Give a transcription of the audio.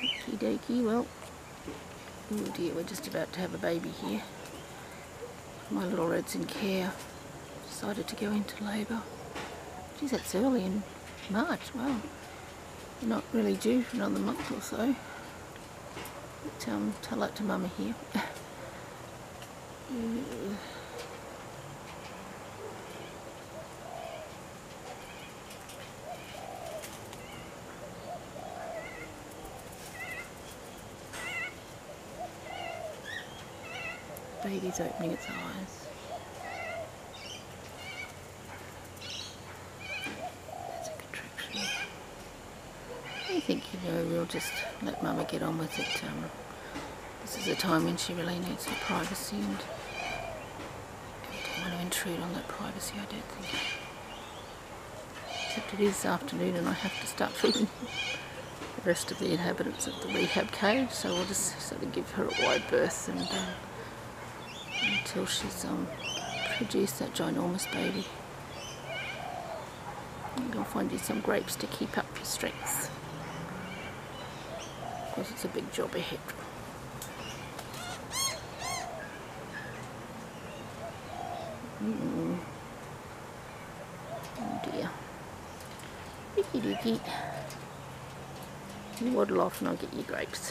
Okie dokie, well, oh dear, we're just about to have a baby here. My little red's in care. Decided to go into labour. Geez, that's early in March, wow. Not really due for another month or so. But, um, tell that to Mama here. Baby's opening its eyes. That's a contraction. I think, you know, we'll just let Mama get on with it. Um, this is a time when she really needs her privacy and we don't want to intrude on that privacy, I don't think. Except it is afternoon and I have to start feeding the rest of the inhabitants of the rehab cage, so we'll just sort of give her a wide berth and um, until she's um, produced that ginormous baby. And going to find you some grapes to keep up your strength. Of course it's a big job ahead. Mm. Oh dear. Ricky dookie. You waddle off and I'll get you grapes.